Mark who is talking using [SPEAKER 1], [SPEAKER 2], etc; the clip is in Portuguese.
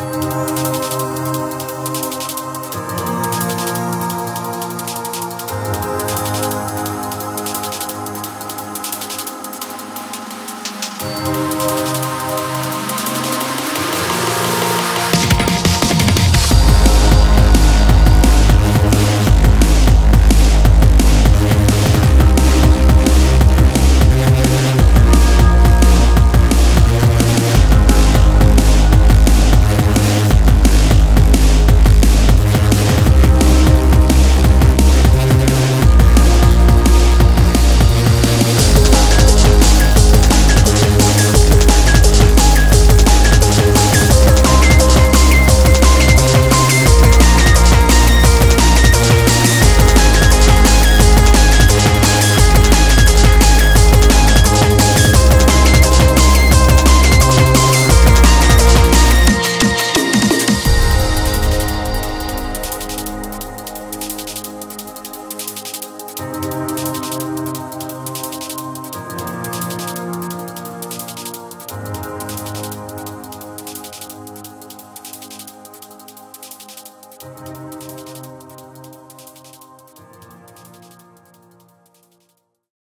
[SPEAKER 1] Música Música